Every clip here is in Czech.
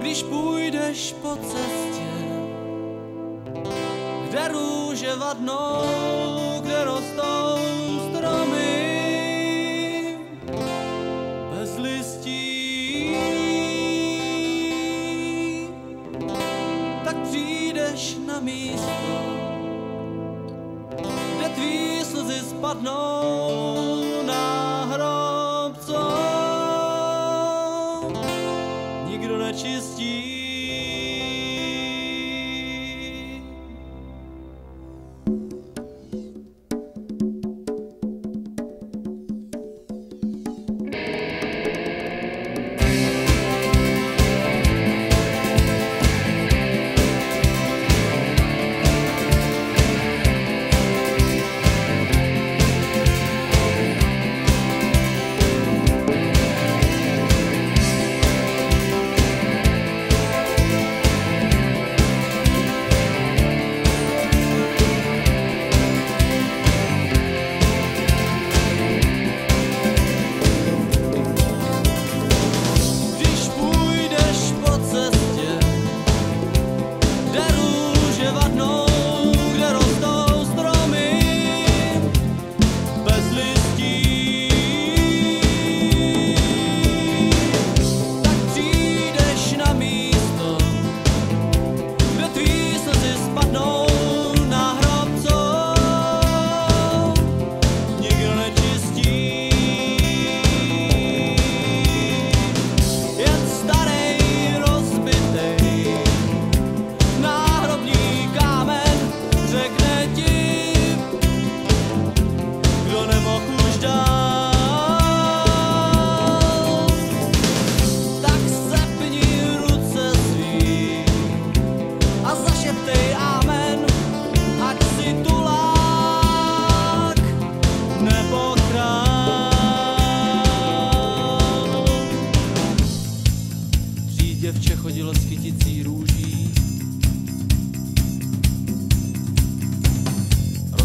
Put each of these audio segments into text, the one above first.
Když půjdeš po cestě, kde růže vadnou, kde rostou stromy, bez listí, tak přijdeš na místo, kde tvý slzy spadnou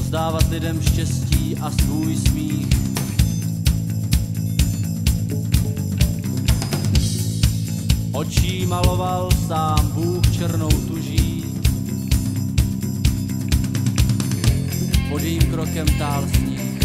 rozdávat lidem štěstí a svůj smích. Očí maloval sám Bůh černou tuží. Pod jejím krokem tál sníh.